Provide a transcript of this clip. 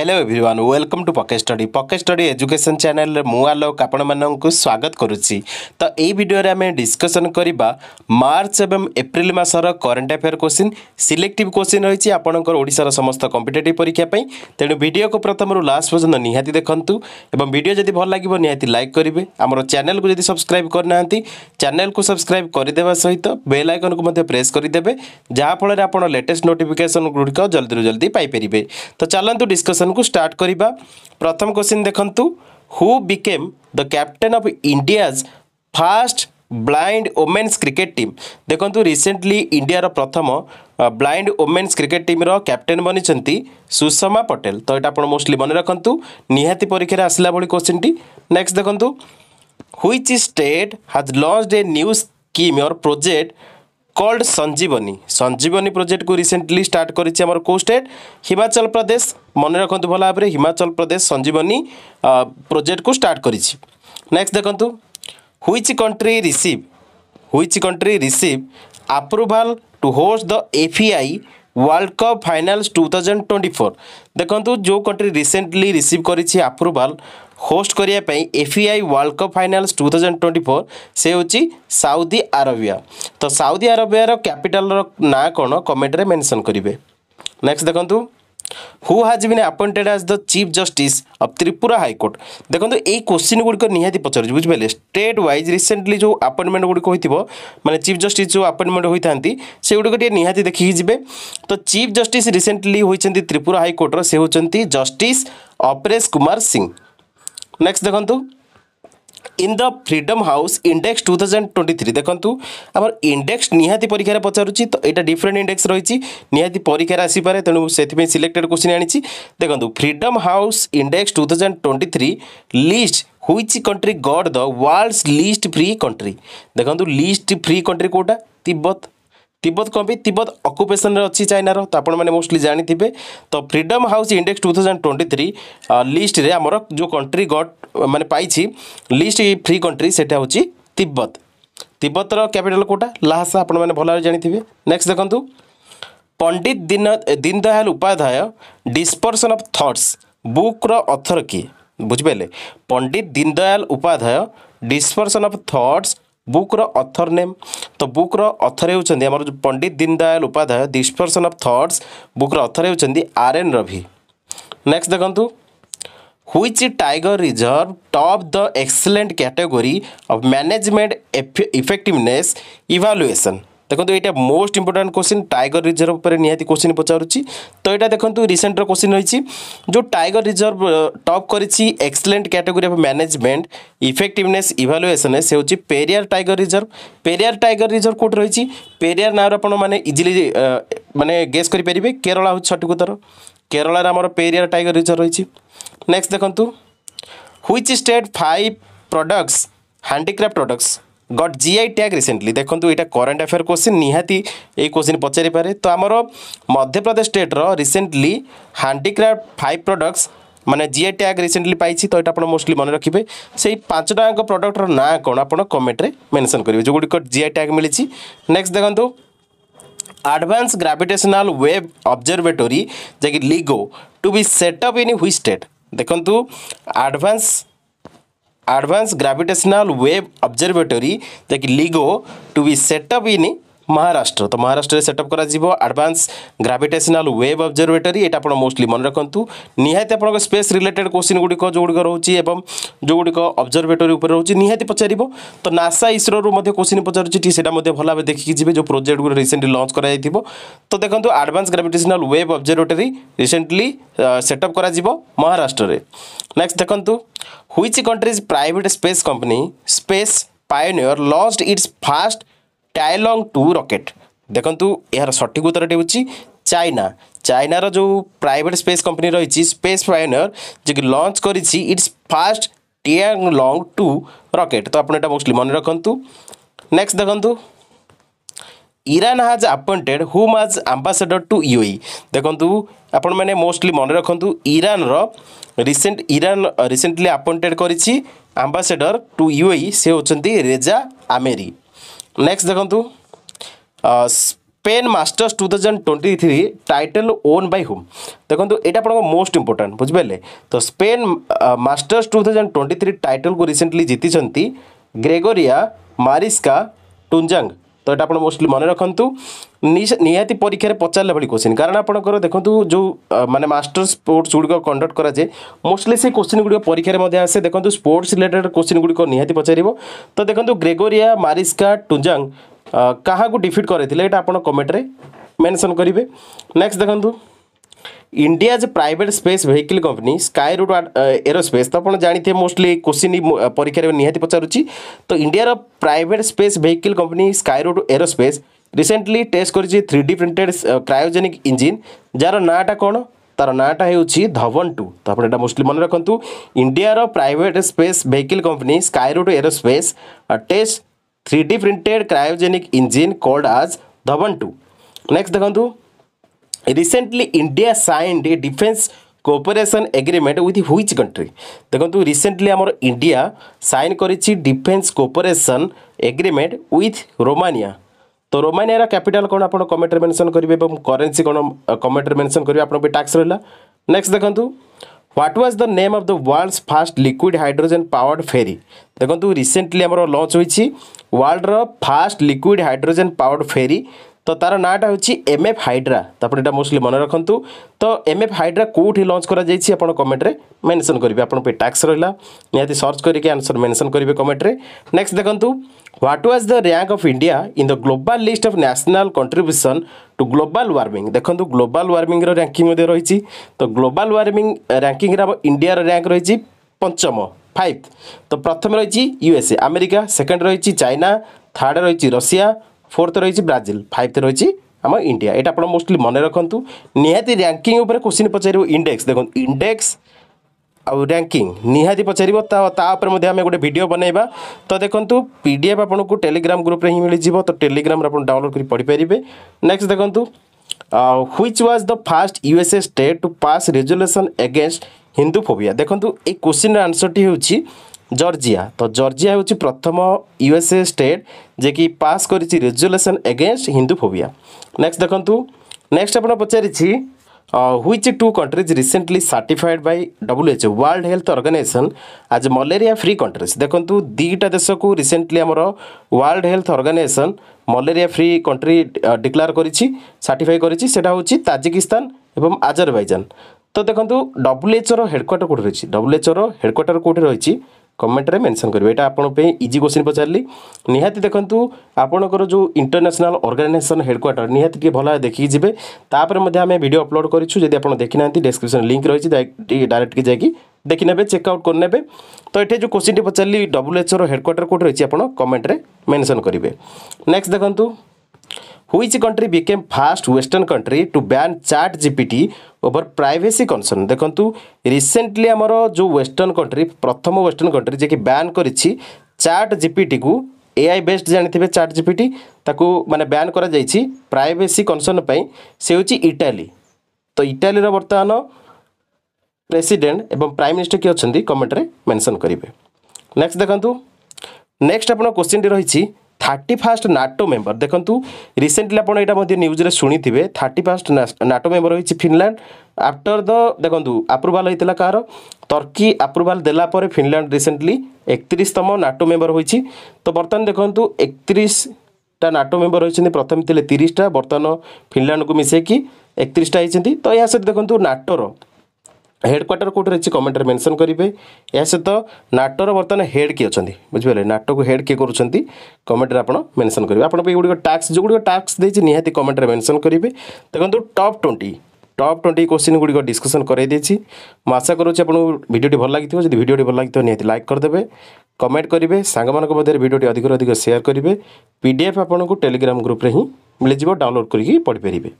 Hello everyone welcome to pocket study pocket study education ଚ୍ୟାନେଲରେ ମୁଁ ଆଲୋକ ଆପଣମାନଙ୍କୁ ସ୍ୱାଗତ କରୁଛି। ତ ଏଇ ଭିଡ଼ିଓରେ ଆମେ ଡିସ୍କସନ୍ କରିବା ମାର୍ଚ୍ଚ ଏବଂ ଏପ୍ରିଲ ମାସର current affair question selective question ରହିଛି ଆପଣଙ୍କର ଓଡ଼ିଶାର ସମସ୍ତ କମ୍ପିଟେଟିଭ୍ ପରୀକ୍ଷା ପାଇଁ। ତେଣୁ ଭିଡ଼ିଓକୁ ପ୍ରଥମରୁ ଲାଷ୍ଟ ପର୍ଯ୍ୟନ୍ତ ନିହାତି ଦେଖନ୍ତୁ ଏବଂ ଭିଡ଼ିଓ ଯଦି ଭଲ ଲାଗିବ ନିହାତି ଲାଇକ୍ କରିବେ। ଆମର ଚ୍ୟାନେଲକୁ ଯଦି ସବସ୍କ୍ରାଇବ୍ କରିନାହାନ୍ତି ଚ୍ୟାନେଲକୁ ସବସ୍କ୍ରାଇବ୍ କରିଦେବା ସହିତ ବେଲ୍ ଆଇକନ୍କୁ ମଧ୍ୟ ପ୍ରେସ୍ କରିଦେବେ ଯାହାଫଳରେ ଆପଣ ଲେଟେଷ୍ଟ ନୋଟିଫିକେସନ୍ ଗୁଡ଼ିକ ଜଲ୍ଦିରୁ ଜଲ୍ଦି ପାଇପାରିବେ। ତ क्वेश्चन को स्टार्ट करवा प्रथम क्वेश्चन देखु who became the captain of India's first blind women's cricket team ଦେଖନ୍ତୁ ରିସେଣ୍ଟଲି ଇଣ୍ଡିଆର ପ୍ରଥମ ବ୍ଲାଇଣ୍ଡ ଓମେନ୍ସ କ୍ରିକେଟ୍ ଟିମ୍ର କ୍ୟାପ୍ଟେନ୍ ବନିଛନ୍ତି ସୁଷମା ପଟେଲ ତ ଏଇଟା ଆପଣ ମୋଷ୍ଟଲି ମନେ ରଖନ୍ତୁ ନିହାତି ପରୀକ୍ଷାରେ ଆସିଲା ଭଳି କୋଶ୍ଚିନ୍ଟି ନେକ୍ସଟ ଦେଖନ୍ତୁ which state has launch a new scheme or project called Sanjeevani Sanjeevani প্রজেক্টକୁ recently start করেছে আমার কেউ স্টেট হিমাচল প্রদেশ মনে রাখতু ভালো ভাবে হিমাচল প্রদেশ সঞ্জীবনী প্রজেক্টକୁ স্টার্ট করেছি next দেখন্তু which country receive which country receive approval to host the FEI world cup finals two thousand twenty four ଦେଖନ୍ତୁ ଯେଉଁ କଣ୍ଟ୍ରି ରିସେଣ୍ଟଲି ରିସିଭ୍ କରିଛି ଆପ୍ରୁଭାଲ୍ ହୋଷ୍ଟ କରିବା ପାଇଁ FIFA world cup finals two thousand twenty four ସେ ହେଉଛି Saudi Arabia ତ Saudi ଆରବିଆର କ୍ୟାପିଟାଲର ନାଁ କ'ଣ କମେଣ୍ଟରେ ମେନସନ୍ କରିବେ ନେକ୍ସଟ ଦେଖନ୍ତୁ who has been appointed as the chief justice of Tripura court ଦେଖନ୍ତୁ ଏଇ କୋଶ୍ଚିନ୍ ଗୁଡ଼ିକ ନିହାତି ପଚାରୁଛି ବୁଝିପାରିଲେ ଷ୍ଟେଟ୍ ୱାଇଜ୍ ରିସେଣ୍ଟଲି ଯେଉଁ ଆପଏଣ୍ଟମେଣ୍ଟ ଗୁଡ଼ିକ ହୋଇଥିବ ମାନେ ଚିଫ୍ ଜଷ୍ଟିସ୍ ଯେଉଁ ଆପଏଣ୍ଟମେଣ୍ଟ ହୋଇଥାନ୍ତି ସେଗୁଡ଼ିକ ଟିକେ ନିହାତି ଦେଖିକି ଯିବେ ତ ଚିଫ୍ ଜଷ୍ଟିସ୍ ରିସେଣ୍ଟଲି ହୋଇଛନ୍ତି ତ୍ରିପୁରା ହାଇକୋର୍ଟର ସେ ହେଉଛନ୍ତି ଜଷ୍ଟିସ୍ ଅପରେଶ କୁମାର ସିଂ ନେକ୍ସଟ ଦେଖନ୍ତୁ in the freedom house index two thousand twenty three দেখুন আমার ইন্ডেক্স নিহতি পরীক্ষার পচারুছি তো এটা ডিফরেন্ট ইন্ডেক্স রয়েছে নিহতি পরীক্ষার আসিপারে তেমন সেপাই সিলেক্টেড কোশ্চিন আনিছি দেখুন Freedom House index two thousand twenty three list which country got the world's list free country দেখুন লিস্ট ফ্রি কন্ট্রি কোটা তিব্বত তিব্বত କ'ଣ ପାଇଁ ତିବ୍ବତ ଅକୁପେସନ୍ରେ ଅଛି ଚାଇନାର ତ ଆପଣମାନେ ମୋଷ୍ଟଲି ଜାଣିଥିବେ ତ freedom house index two thousand twenty three ଲିଷ୍ଟରେ ଆମର ଯେଉଁ କଣ୍ଟ୍ରି ଗଟ୍ ମାନେ ପାଇଛି ଲିଷ୍ଟ ଫ୍ରି କଣ୍ଟ୍ରି ସେଇଟା ହେଉଛି ତିବ୍ବତ ତିବ୍ବତର କ୍ୟାପିଟାଲ କେଉଁଟା ଲାହାସା ଆପଣମାନେ ଭଲ ଭାବରେ ଜାଣିଥିବେ ନେକ୍ସଟ ଦେଖନ୍ତୁ Pandit Deen Deendayal Upadhyaya dispersion of thoughts ବୁକ୍ର author କିଏ ବୁଝିପାରିଲେ Pandit Deendayal Upadhyaya dispersion of thoughts ବୁକ୍ର author name ତ ବୁକ୍ର ଅଥର୍ ହେଉଛନ୍ତି ଆମର ଯେଉଁ Pandit Deendayal Upadhyaya dispersion of thoughts ବୁକ୍ର author ହେଉଛନ୍ତି ଆର୍ ଏନ୍ ରଭି ନେକ୍ସଟ ଦେଖନ୍ତୁ which tiger reserve top the excellent category of management effectiveness evaluation ଦେଖନ୍ତୁ ଏଇଟା most important question tiger reserve ଉପରେ ନିହାତି କୋଶ୍ଚିନ୍ ପଚାରୁଛି। ତ ଏଇଟା ଦେଖନ୍ତୁ ରିସେଣ୍ଟର କୋଶ୍ଚିନ୍ ରହିଛି। ଯେଉଁ ଟାଇଗର ରିଜର୍ଭ ଟପ୍ କରିଛି excellent category of management effectiveness evaluation ସେ ହେଉଛି Periyar tiger reserve Periyar tiger reserve କେଉଁଠି ରହିଛି? ପେରିୟାର ନାଁରେ ଆପଣମାନେ ଇଜିଲି ମାନେ ଗେସ୍ କରିପାରିବେ। କେରଳ ହେଉଛି ସଠିକ ଉତ୍ତର। କେରଳରେ ଆମର ପେରିୟାର ଟାଇଗର ରିଜର୍ଭ ରହିଛି। ନେକ୍ସଟ ଦେଖନ୍ତୁ which state five products handicraft products got GI tag recently দেখন্তু এটা করেন্ট আফেয়ার কোশ্চিন নিহাতি এই কোশ্চিন পচারি পারে। তো আমার মধ্যপ্রদেশ স্টেটর রিসেন্টলি হ্যান্ডিক্রাফ্ট ফাইভ প্রডক্টস মানে জিআই ট্যাগ রিসেন্টলি পাইছি, তো এটা আপনার মোস্টলি মনে রাখবে। সেই পাঁচ পাঁচটাঙ্ক প্রডক্টর না কোণ আপনার কমেন্টরে মেনশন করবে। যেগুড়িক জিআই ট্যাগ মিলিছি। নেক্সট দেখন্তু, advanced gravitational wave observatory ଯାକି LIGO to be set up in which state দেখন্তু advance advanced gravitational wave observatory like LIGO to be set up in Maharashtra তো মহারাষ্ট্রে সেটঅপ করা আডভান্স গ্রাভিটেসনাল ওয়েভ অবজরভেটরি এটা আপনার mostly মনে রাখতু নিহাতি আপনার space related question গুড়িক যেগুড়িক রয়েছে এবং যেগুড়িক অবজরভেটরি উপরে রয়েছে নিহাতি পচার তো নাসা ইসরোরু মধ্যে কোশ্চিন পচারুছি ঠিক সেটা মধ্যে ভালো ভাবে দেখিকি যাবে যে প্রোজেক্ট গুলো রিসেন্টলি লঞ্চ করা যাই তো দেখুন advance gravitational wave observatory recently set up করা মহারাষ্ট্রে নেক্সট দেখুন which countries private space company space pioneer launched its first Tianlong two rocket ଦେଖନ୍ତୁ ଏହାର ସଠିକ୍ ଉତ୍ତରଟି ହେଉଛି ଚାଇନା। ଚାଇନାର ଯେଉଁ ପ୍ରାଇଭେଟ୍ ସ୍ପେସ୍ କମ୍ପାନୀ ରହିଛି ସ୍ପେସ୍ ଫାଇନର ଯିଏକି ଲଞ୍ଚ କରିଛି its first Tianlong two rocket ତ ଆପଣ ଏଇଟା ମୋଷ୍ଟଲି ମନେ ରଖନ୍ତୁ। ନେକ୍ସଟ ଦେଖନ୍ତୁ। Iran has appointed whom as ambassador to UAE ଦେଖନ୍ତୁ ଆପଣମାନେ ମୋଷ୍ଟଲି ମନେ ରଖନ୍ତୁ ଇରାନ୍ର ରିସେଣ୍ଟ ଇରାନ୍ ରିସେଣ୍ଟଲି ଆପଏଣ୍ଟେଡ୍ କରିଛି ଆମ୍ବାସେଡର୍ ଟୁ ୟୁଏଇ ସେ ହେଉଛନ୍ତି ରେଜା ଆମେରି। नेक्स्ट देखु Spain masters two thousand twenty three title won by whom देखो ये आप मोस्ट इंपोर्टां बुझे तो Spain masters two thousand twenty three title को रिसेंटली जीति ग्रेगोरिया मारिस्का टुंजांग। ତ ଏଇଟା ଆପଣ ମୋଷ୍ଟଲି ମନେ ରଖନ୍ତୁ ନିହାତି ପରୀକ୍ଷାରେ ପଚାରିଲା ଭଳି କୋଶ୍ଚିନ୍ କାରଣ ଆପଣଙ୍କର ଦେଖନ୍ତୁ ଯେଉଁ ମାନେ ମାଷ୍ଟର ସ୍ପୋର୍ଟସ୍ ଗୁଡ଼ିକ କଣ୍ଡକ୍ଟ କରାଯାଏ ମୋଷ୍ଟଲି ସେ କୋଶ୍ଚିନ୍ ଗୁଡ଼ିକ ପରୀକ୍ଷାରେ ମଧ୍ୟ ଆସେ ଦେଖନ୍ତୁ ସ୍ପୋର୍ଟସ୍ ରିଲେଟେଡ୍ କୋଶ୍ଚିନ୍ ଗୁଡ଼ିକ ନିହାତି ପଚାରିବ ତ ଦେଖନ୍ତୁ ଗ୍ରେଗୋରିଆ ମାରିସ୍କା ଟୁଞ୍ଜାଙ୍ଗ କାହାକୁ ଡିଫିଟ୍ କରିଥିଲେ ଏଇଟା ଆପଣ କମେଣ୍ଟରେ ମେନସନ୍ କରିବେ। ନେକ୍ସଟ ଦେଖନ୍ତୁ। India's private space vehicle company Skyroot Aerospace ତ ଆପଣ ଜାଣିଥିବେ ମୋଷ୍ଟଲି କୋଶ୍ଚିନ୍ ପରୀକ୍ଷାରେ ନିହାତି ପଚାରୁଛି ତ ଇଣ୍ଡିଆର private space vehicle company Skyroot Aerospace recently test କରିଛି three D printed cryogenic engine ଯାହାର ନାଁଟା କ'ଣ ତାର ନାଁଟା ହେଉଛି ଧବନ ଟୁ ତ ଆପଣ ଏଇଟା ମୋଷ୍ଟଲି ମନେ ରଖନ୍ତୁ ଇଣ୍ଡିଆର private space vehicle company Skyroot Aerospace test three D printed cryogenic engine called आज धवन टू नेक्स्ट देखु recently India signed a defence cooperation agreement with which country দেখুন রিসেন্টলি আমার ইন্ডিয়া সাইন করেছি defence cooperation agreement with Romania তো রোমানিয়ার capital কোণ আপনার কমেন্টরে মেনশন করবে এবং করেন্সি কোণ কমেন্টরে মেনশন করবে আপনার ট্যাক্স রহলা নেক্সট দেখুন what was the name of the world's first liquid hydrogen powered ferry দেখুন রিসেন্টলি আমার লঞ্চ হয়েছি ওয়ার্ল্ডর first liquid hydrogen powered ferry তো তার নাঁটা হচ্ছে এম এফ হাইড্রা তো আপনি এটা মোস্টলি মনে রাখতু তো এম এফ হাইড্রা কোটি লঞ্চ করা যাই আপনার কমেন্টরে মেনশন করবে আপনার ট্যাক্স রহলা নিহতি সর্চ করিকি আনসর মেনশন করবে কমেন্টরে নেক্সট দেখুন what was the rank of India in the global list of national contribution to global warming দেখুন গ্লোবাল ওয়ার্মিংর র্যাঙ্কিং মধ্যে রয়েছে তো গ্লোবাল ওয়ার্মিং র্যাঙ্কিংরে আমার ইন্ডিয়ার র্যাঙ্ক রয়েছে পঞ্চম ফাইভ তো প্রথমে রয়েছে ইউএসএ আমেরিকা সেকেন্ড রয়েছে চাইনা থার্ড রয়েছে রশিয়া ফোর্থ রয়েছে ব্রাজিল ফাইভথ রয়েছে ଆମ ଇଣ୍ଡିଆ ଏଇଟା ଆପଣ ମୋଷ୍ଟଲି ମନେ ରଖନ୍ତୁ ନିହାତି ର୍ୟାଙ୍କିଂ ଉପରେ କୋଶ୍ଚିନ୍ ପଚାରିବ ଇଣ୍ଡେକ୍ସ ଦେଖନ୍ତୁ ଇଣ୍ଡେକ୍ସ ଆଉ ର୍ୟାଙ୍କିଂ ନିହାତି ପଚାରିବ ତା ତା ଉପରେ ମଧ୍ୟ ଆମେ ଗୋଟେ ଭିଡ଼ିଓ ବନେଇବା ତ ଦେଖନ୍ତୁ ପି ଡି ଏଫ୍ ଆପଣଙ୍କୁ ଟେଲିଗ୍ରାମ ଗ୍ରୁପ୍ରେ ହିଁ ମିଳିଯିବ ତ ଟେଲିଗ୍ରାମରେ ଆପଣ ଡାଉନଲୋଡ଼ କରି ପଢ଼ିପାରିବେ ନେକ୍ସଟ ଦେଖନ୍ତୁ which was the first USA state to pass resolution against Hindu phobia ଦେଖନ୍ତୁ ଏଇ କୋଶ୍ଚିନ୍ର ଆନ୍ସର୍ଟି ହେଉଛି ଜର୍ଜିଆ ତ ଜର୍ଜିଆ ହେଉଛି ପ୍ରଥମ ୟୁଏସ୍ଏ ଷ୍ଟେଟ୍ ଯିଏକି ପାସ୍ କରିଛି resolution against Hindu phobia next ଦେଖନ୍ତୁ ନେକ୍ସଟ ଆପଣ ପଚାରିଛି which two countries recently certified by WHO world health organisation as malaria free countries দেখুন দুইটা দেশকু রিসেন্টলি আমার world health organisation malaria free country declare করেছি certify করেছি সেটা হচ্ছে তাজিকিস্তান এবং আজরবাইজান তো দেখুন ডব্লুএচওর হেডকোয়ার্টার কোটি রয়েছে ডব্লুএচওর হেডকোয়ার্টার কোটি রয়েছে କମେଣ୍ଟରେ ମେନସନ୍ କରିବେ। ଏଇଟା ଆପଣଙ୍କ ପାଇଁ ଇଜି କୋଶ୍ଚିନ୍ ପଚାରିଲି। ନିହାତି ଦେଖନ୍ତୁ ଆପଣଙ୍କର ଯେଉଁ ଇଣ୍ଟରନ୍ୟାସନାଲ୍ ଅର୍ଗାନାଇଜେସନ୍ ହେଡ଼କ୍ୱାର୍ଟର ନିହାତି ଟିକେ ଭଲ ଦେଖିକି ଯିବେ। ତାପରେ ମଧ୍ୟ ଆମେ ଭିଡ଼ିଓ ଅପଲୋଡ଼ କରିଛୁ ଯଦି ଆପଣ ଦେଖିନାହାନ୍ତି ଡେସ୍କ୍ରିପସନ୍ ଲିଙ୍କ୍ ରହିଛି ଡାଇରେକ୍ଟ ଟିକେ ଯାଇକି ଦେଖିନେବେ ଚେକ୍ଆଉଟ୍ କରିନେବେ। ତ ଏଠି ଯେଉଁ କୋଶ୍ଚିନ୍ଟି ପଚାରିଲି ଡବ୍ଲ୍ୟୁଏଚ୍ଓର ହେଡ଼କ୍ୱାର୍ଟର କେଉଁଠି ରହିଛି ଆପଣ କମେଣ୍ଟରେ ମେନସନ୍ କରିବେ। ନେକ୍ସଟ ଦେଖନ୍ତୁ which country became first western country to ban chat gpt over privacy concern? ଦେଖନ୍ତୁ ରିସେଣ୍ଟଲି ଆମର ଯେଉଁ ୱେଷ୍ଟର୍ଣ୍ଣ କଣ୍ଟ୍ରି ପ୍ରଥମ ୱେଷ୍ଟର୍ଣ୍ଣ କଣ୍ଟ୍ରି ଯିଏକି ବ୍ୟାନ୍ କରିଛି ଚାଟ୍ ଜିପିଟିକୁ ଏଆଇ ବେସ୍ଡ ଜାଣିଥିବେ ଚାଟ୍ ଜିପିଟି ତାକୁ ମାନେ ବ୍ୟାନ୍ କରାଯାଇଛି ପ୍ରାଇଭେସି କନସର୍ନ ପାଇଁ। ସେ ହେଉଛି ଇଟାଲୀ ତ ଇଟାଲୀର ବର୍ତ୍ତମାନ ପ୍ରେସିଡେଣ୍ଟ ଏବଂ ପ୍ରାଇମ୍ ମିନିଷ୍ଟର କିଏ ଅଛନ୍ତି? କମେଣ୍ଟରେ ମେନସନ୍ କରିବେ। ନେକ୍ସଟ ଦେଖନ୍ତୁ। ନେକ୍ସଟ ଆପଣ କ୍ୱେଶ୍ଚିନ୍ଟି ରହିଛି থার্টি ফার্স্ট নাটো মেম্বর দেখুন রিসেন্টলি আপনার এটা মধ্যে নিউজরে শুনিবে থার্টি ফার্স্ট নাটো মেম্বর হয়েছে ফিনল্যান্ড আফটর দ দেখুন আপ্রুভাল হয়েছিল কার টর্কি আপ্রুভাল দেলা পরে ফিনল্যান্ড রিসেন্টলি একত্রিশতম নাটো মেম্বর হয়েছে তো বর্তমান দেখুন একত্রিশটা নাটো মেম্বর হয়েছেন প্রথমে লে তিরিশটা বর্তমান ফিনল্যান্ডকে মিশাইকি একত্রিশটা হয়েছেন তো এর সহ দেখুন নাটোর ହେଡ଼କ୍ୱାର୍ଟର କେଉଁଠି ରହିଛି କମେଣ୍ଟରେ ମେନସନ୍ କରିବେ। ଏହା ସହିତ ନାଟୋର ବର୍ତ୍ତମାନ ହେଡ଼୍ କିଏ ଅଛନ୍ତି? ବୁଝିପାରିଲେ? ନାଟୋକୁ ହେଡ଼୍ କିଏ କରୁଛନ୍ତି? କମେଣ୍ଟରେ ଆପଣ ମେନସନ୍ କରିବେ। ଆପଣଙ୍କ ଏଗୁଡ଼ିକ ଟାକ୍ସ ଯେଉଁଗୁଡ଼ିକ ଟାକ୍ସ ଦେଇଛି ନିହାତି କମେଣ୍ଟରେ ମେନସନ୍ କରିବେ। ଦେଖନ୍ତୁ top twenty top twenty question ଗୁଡ଼ିକ ଡିସ୍କସନ୍ କରାଇ ଦେଇଛି। ମୁଁ ଆଶା କରୁଛି ଆପଣଙ୍କୁ ଭିଡ଼ିଓଟି ଭଲ ଲାଗିଥିବ। ଯଦି ଭିଡ଼ିଓଟି ଭଲ ଲାଗିଥିବ ନିହାତି ଲାଇକ୍ କରିଦେବେ। କମେଣ୍ଟ କରିବେ। ସାଙ୍ଗମାନଙ୍କ ମଧ୍ୟରେ ଭିଡ଼ିଓଟି ଅଧିକରୁ ଅଧିକ ସେୟାର କରିବେ। ପି ଡି ଏଫ୍ ଆପଣଙ୍କୁ ଟେଲିଗ୍ରାମ ଗ୍ରୁପ୍ରେ ହିଁ ମିଳିଯିବ। ଡାଉନଲୋଡ଼ କରିକି ପଢ଼ିପାରିବେ।